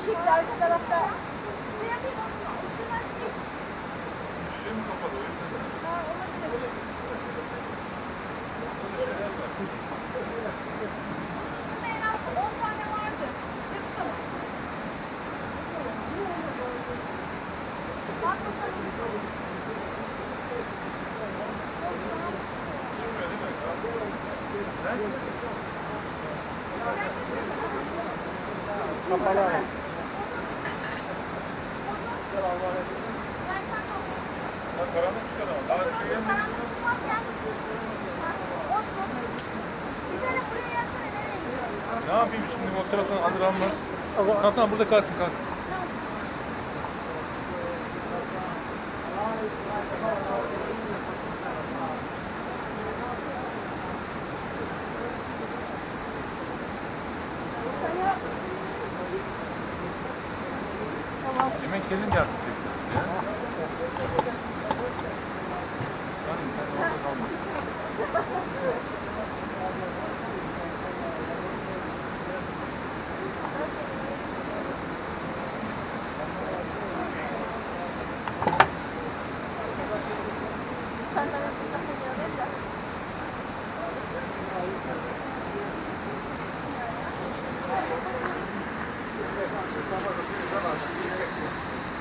Işıklı arka tarafta. Işığı mı kapalı? Ha, olabilir. Thank you. Ne yapayım şimdi o taraftan alır almaz. Tamam burada kalsın kalsın. Yemek gelince artık bekliyoruz ya. Hadi sen orada kalma.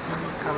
カ。